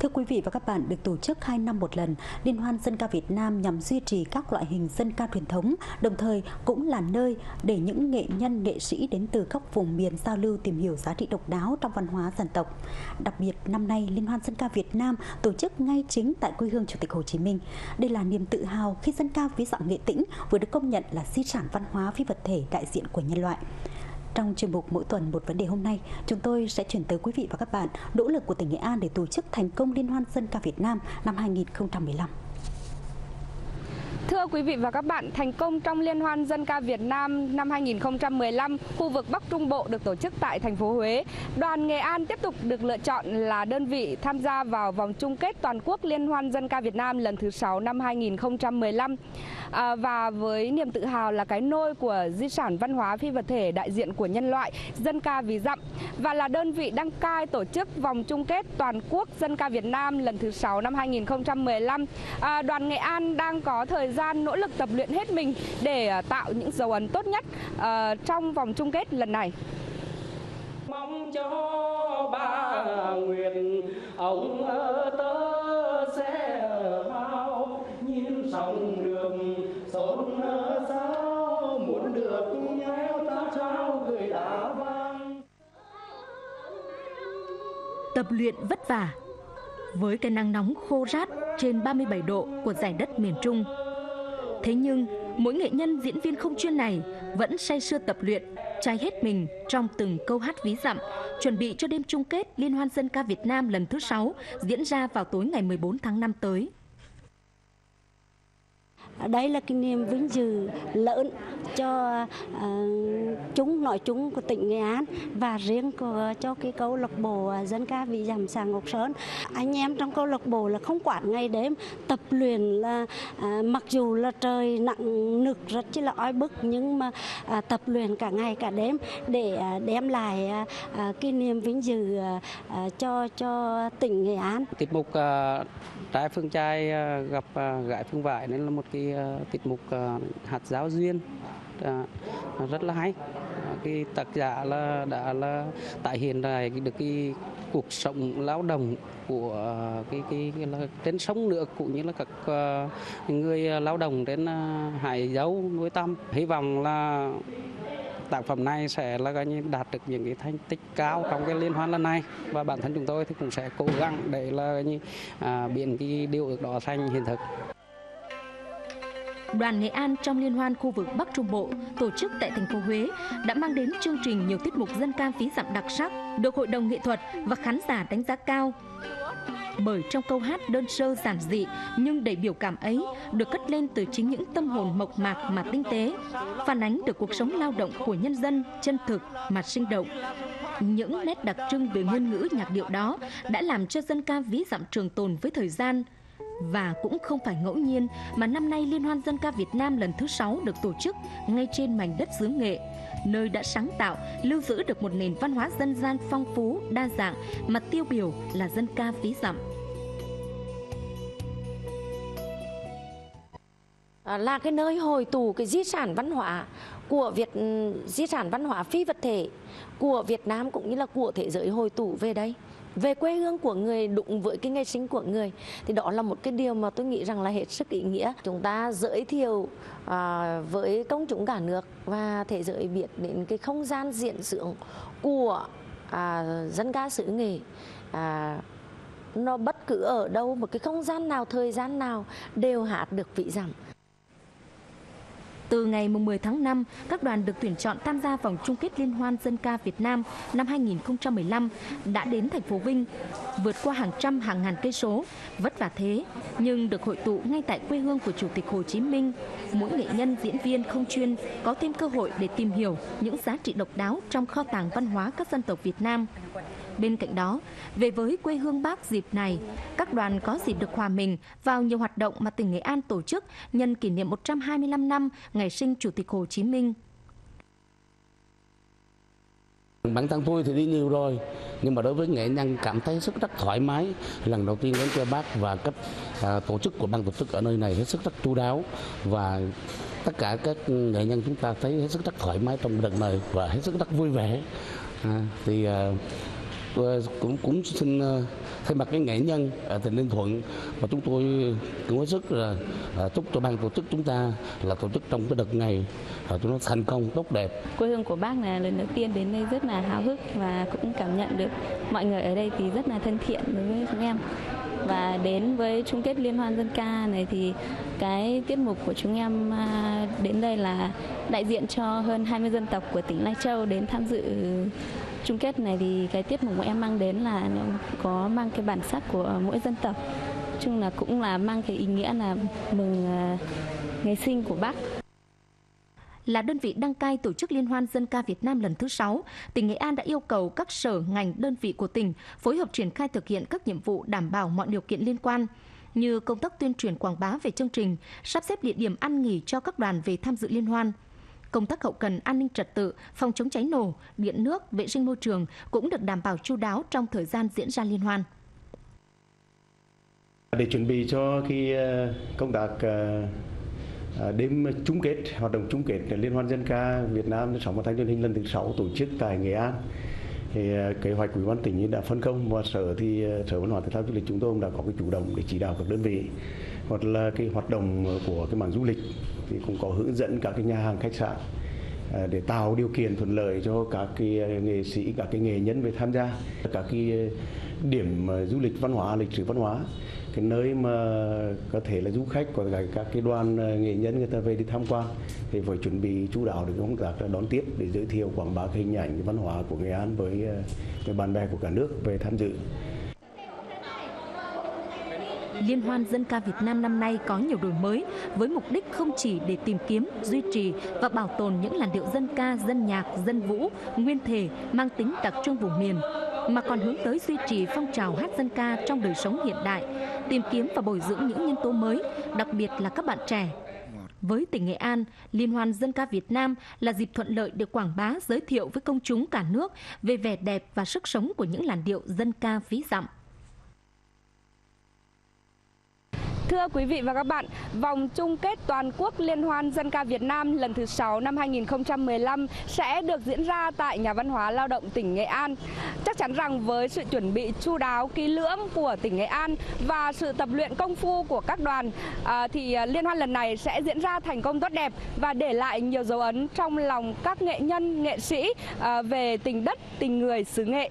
Thưa quý vị và các bạn, được tổ chức 2 năm một lần, Liên hoan dân ca Việt Nam nhằm duy trì các loại hình dân ca truyền thống, đồng thời cũng là nơi để những nghệ nhân, nghệ sĩ đến từ các vùng miền giao lưu tìm hiểu giá trị độc đáo trong văn hóa dân tộc. Đặc biệt, năm nay Liên hoan dân ca Việt Nam tổ chức ngay chính tại quê hương Chủ tịch Hồ Chí Minh. Đây là niềm tự hào khi dân ca ví dặm nghệ tĩnh vừa được công nhận là di sản văn hóa phi vật thể đại diện của nhân loại. Trong chuyên mục mỗi tuần một vấn đề hôm nay, chúng tôi sẽ chuyển tới quý vị và các bạn nỗ lực của tỉnh Nghệ An để tổ chức thành công Liên hoan dân ca Việt Nam năm 2015. Thưa quý vị và các bạn, thành công trong Liên hoan dân ca Việt Nam năm 2015, khu vực Bắc Trung Bộ được tổ chức tại thành phố Huế. Đoàn Nghệ An tiếp tục được lựa chọn là đơn vị tham gia vào vòng chung kết toàn quốc Liên hoan dân ca Việt Nam lần thứ 6 năm 2015. À, và với niềm tự hào là cái nôi của di sản văn hóa phi vật thể đại diện của nhân loại, dân ca vì Dặm và là đơn vị đăng cai tổ chức vòng chung kết toàn quốc dân ca Việt Nam lần thứ 6 năm 2015. À, đoàn Nghệ An đang có thời gian nỗ lực tập luyện hết mình để à, tạo những dấu ấn tốt nhất uh, trong vòng chung kết lần này. Mong cho ba nguyện ông ở tớ sẽ mau nhìn sông đường. Xôn sao muốn được nhau ta trao gửi đá vang. Tập luyện vất vả với cái nắng nóng khô rát trên 37 độ của giải đất miền Trung Thế nhưng, mỗi nghệ nhân diễn viên không chuyên này vẫn say sưa tập luyện, cháy hết mình trong từng câu hát ví dặm, chuẩn bị cho đêm chung kết Liên hoan dân ca Việt Nam lần thứ 6 diễn ra vào tối ngày 14 tháng 5 tới. Đây là cái niềm vinh dự lớn cho uh, chúng nói chúng của tỉnh Nghệ An và riêng của, cho cái câu lạc bộ dân ca vị giảm sàng Ngọc Sơn. Anh em trong câu lạc bộ là không quản ngày đêm tập luyện là uh, mặc dù là trời nặng nực rất chi là oi bức nhưng mà uh, tập luyện cả ngày cả đêm để uh, đem lại uh, cái niềm vinh dự uh, cho cho tỉnh Nghệ An. Tiết mục uh, trái phương trai uh, gặp uh, gái phương vải nên là một cái uh, tiết mục ờ, hạt giáo duyên. Ờ, rất là hay. Cái tác giả là đã là tại hiện lại được cái cuộc sống lao động của cái cái, cái là trên sông nữa cũng như là các người lao động trên hải dấu nuôi tâm, hy vọng là tác phẩm này sẽ là coi như đạt được những cái thành tích cao trong cái liên hoan lần này. Và bản thân chúng tôi thì cũng sẽ cố gắng để là như à, biến cái điều ước đó thành hiện thực. Đoàn Nghệ An trong liên hoan khu vực Bắc Trung Bộ tổ chức tại thành phố Huế đã mang đến chương trình nhiều tiết mục dân ca phí dặm đặc sắc, được hội đồng nghệ thuật và khán giả đánh giá cao. Bởi trong câu hát đơn sơ giản dị nhưng đầy biểu cảm ấy được cất lên từ chính những tâm hồn mộc mạc mà tinh tế, phản ánh được cuộc sống lao động của nhân dân chân thực mà sinh động. Những nét đặc trưng về ngôn ngữ nhạc điệu đó đã làm cho dân ca ví dặm trường tồn với thời gian, và cũng không phải ngẫu nhiên mà năm nay Liên hoan dân ca Việt Nam lần thứ 6 được tổ chức ngay trên mảnh đất xứ nghệ, nơi đã sáng tạo, lưu giữ được một nền văn hóa dân gian phong phú, đa dạng mà tiêu biểu là dân ca ví dặm. À, là cái nơi hồi tù cái di sản văn hóa của Việt di sản văn hóa phi vật thể của Việt Nam cũng như là của thế giới hồi tụ về đây về quê hương của người đụng với cái ngày sinh của người thì đó là một cái điều mà tôi nghĩ rằng là hết sức ý nghĩa. Chúng ta giới thiệu à, với công chúng cả nước và thế giới biết đến cái không gian diện sướng của à, dân ca xứ nghệ. À, nó bất cứ ở đâu một cái không gian nào thời gian nào đều hát được vị giảm từ ngày 10 tháng 5, các đoàn được tuyển chọn tham gia vòng chung kết Liên hoan dân ca Việt Nam năm 2015 đã đến thành phố Vinh, vượt qua hàng trăm hàng ngàn cây số, vất vả thế nhưng được hội tụ ngay tại quê hương của Chủ tịch Hồ Chí Minh. Mỗi nghệ nhân diễn viên không chuyên có thêm cơ hội để tìm hiểu những giá trị độc đáo trong kho tàng văn hóa các dân tộc Việt Nam. Bên cạnh đó, về với quê hương Bác dịp này, các đoàn có dịp được hòa mình vào nhiều hoạt động mà tỉnh Nghệ An tổ chức nhân kỷ niệm 125 năm ngày sinh Chủ tịch Hồ Chí Minh. Bản thân tôi thì đi nhiều rồi, nhưng mà đối với nghệ nhân cảm thấy rất rất thoải mái. Lần đầu tiên đến cho bác và cấp à, tổ chức của ban tổ chức ở nơi này hết sức rất chu đáo và tất cả các nghệ nhân chúng ta thấy hết sức rất thoải mái trong đợt này và hết sức rất vui vẻ. À, thì à, tôi cũng cũng xin à, thay mặt cái nghệ nhân à, ở tỉnh Ninh Thuận và chúng tôi cũng hết sức là à, chúc cho ban tổ chức chúng ta là tổ chức trong cái đợt này à, chúng nó thành công, tốt đẹp. Quê hương của bác là lần đầu tiên đến đây rất là háo hức và cũng cảm nhận được mọi người ở đây thì rất là thân thiện đối với chúng em và đến với chung kết liên hoan dân ca này thì cái tiết mục của chúng em đến đây là đại diện cho hơn 20 dân tộc của tỉnh Lai Châu đến tham dự chung kết này thì cái tiết mục của em mang đến là nó có mang cái bản sắc của ờ, mỗi dân tộc chung là cũng là mang cái ý nghĩa là mừng ờ, ngày sinh của bác là đơn vị đăng cai tổ chức Liên hoan dân ca Việt Nam lần thứ 6, tỉnh Nghệ An đã yêu cầu các sở ngành đơn vị của tỉnh phối hợp triển khai thực hiện các nhiệm vụ đảm bảo mọi điều kiện liên quan như công tác tuyên truyền quảng bá về chương trình, sắp xếp địa điểm ăn nghỉ cho các đoàn về tham dự liên hoan. Công tác hậu cần an ninh trật tự, phòng chống cháy nổ, điện nước, vệ sinh môi trường cũng được đảm bảo chu đáo trong thời gian diễn ra liên hoan. Để chuẩn bị cho cái ờ, công tác ờ, ờ, đêm chung kết hoạt động chung kết liên hoan dân ca Việt Nam sóng phát thanh truyền hình lần thứ sáu tổ chức tại Nghệ An thì kế hoạch ủy ban tỉnh đã phân công và sở thì sở văn hóa thể thao du lịch chúng tôi cũng đã có cái chủ động để chỉ đạo các đơn vị hoặc là cái hoạt động của cái mảng du lịch thì cũng có hướng dẫn các cái nhà hàng khách sạn à, để tạo điều kiện thuận lợi cho các cái nghệ sĩ các cái nghệ nhân về tham gia các cái điểm à, du lịch văn hóa lịch sử văn hóa cái nơi mà có thể là du khách hoặc là các cái đoàn à, nghệ nhân người ta về đi tham quan thì phải chuẩn bị chú đáo để công tác đón tiếp để giới thiệu quảng bá hình ảnh văn hóa của Nghệ An với, với bạn bè của cả nước về tham dự. Liên hoan dân ca Việt Nam năm nay có nhiều đổi mới với mục đích không chỉ để tìm kiếm, duy trì và bảo tồn những làn điệu dân ca, dân nhạc, dân vũ, nguyên thể mang tính đặc trưng vùng miền mà còn hướng tới duy trì phong trào hát dân ca trong đời sống hiện đại, tìm kiếm và bồi dưỡng những nhân tố mới, đặc biệt là các bạn trẻ. Với tỉnh Nghệ An, Liên hoan dân ca Việt Nam là dịp thuận lợi để quảng bá giới thiệu với công chúng cả nước về vẻ đẹp và sức sống của những làn điệu dân ca ví dặm. Thưa quý vị và các bạn, vòng chung kết toàn quốc Liên hoan dân ca Việt Nam lần thứ 6 năm 2015 sẽ được diễn ra tại Nhà văn hóa lao động tỉnh Nghệ An. Chắc chắn rằng với sự chuẩn bị chu đáo kỹ lưỡng của tỉnh Nghệ An và sự tập luyện công phu của các đoàn à, thì à, liên hoan lần này sẽ diễn ra thành công tốt đẹp và để lại nhiều dấu ấn trong lòng các nghệ nhân, nghệ sĩ à, về tình đất, tình người xứ Nghệ.